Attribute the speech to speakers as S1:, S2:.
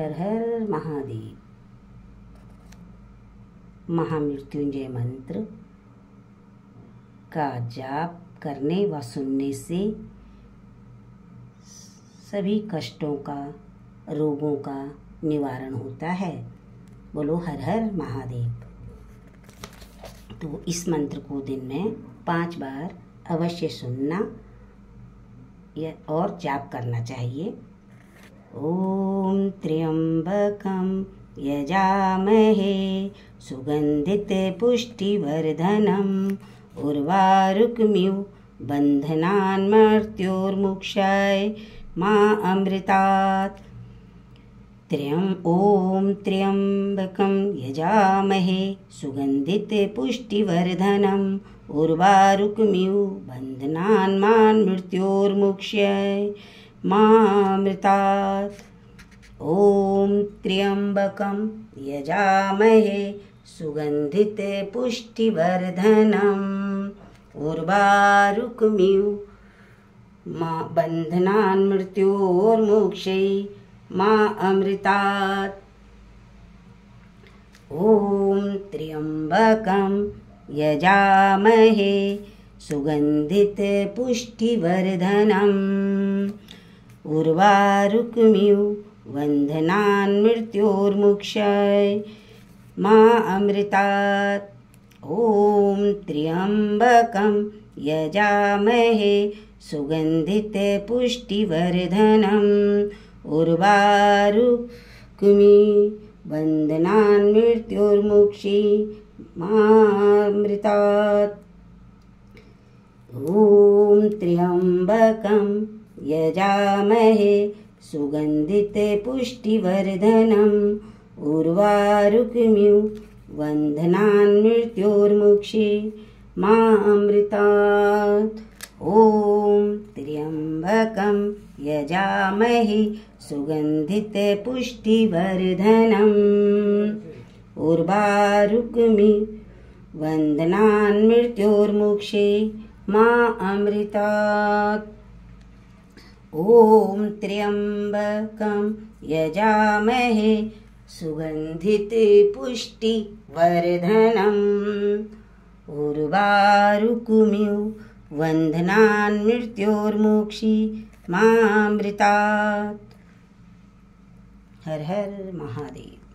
S1: हर हर महादेव। महामृत्युंजय मंत्र का जाप करने व सुनने से सभी कष्टों का, रोगों का निवारण होता है। बोलो हर हर महादेव। तो इस मंत्र को दिन में पाँच बार अवश्य सुनना और जाप करना चाहिए। ॐ त्र्यम्बकं यजामहे सुगन्धितपुष्टिवर्धनम् उर्वारुकमिव बन्धनान्मर्त्योर्मुक्षाय मा अमृतात्। त्र्यम् ॐ त्र्यम्बकं यजामहे सुगन्धितपुष्टिवर्धनम् उर्वारुकमिव बन्धनान्मान् मृत्योर्मुक्ष्याय मामृतात्। ॐ त्र्यम्बकं यजामहे सुगन्धितपुष्टिवर्धनम् उर्वारुकमिव मा बन्धनान् मृत्योर्मोक्षै मा अमृतात्। ॐ त्र्यम्बकं यजामहे सुगन्धितपुष्टिवर्धनम् उर्वारुकमिव वन्धनान्मृत्योर्मुक्षय मा अमृतात्। ॐ त्र्यम्बकं यजामहे सुगन्धितपुष्टिवर्धनम्। उर्वारुक्मि वन्दनान्मृत्योर्मुक्षि मामृतात् ॐ त्र्यम्बकं यजामहे सुगन्धितपुष्टिवर्धनम् उर्वारुकमिव वन्धनान्मृत्योर्मुक्षि मामृतात्। ॐ त्र्यम्बकं यजामहे सुगन्धितपुष्टिवर्धनम् उर्वारुकमिव वन्दनान्मृत्योर्मुक्षे मा अमृतात् ॐ त्र्यम्बकं यजामहे सुगन्धितपुष्टिवर्धनम्। उर्वारुकुमिव वन्धनान्मृत्योर्मोक्षि मामृतात्। हर हर महादेव।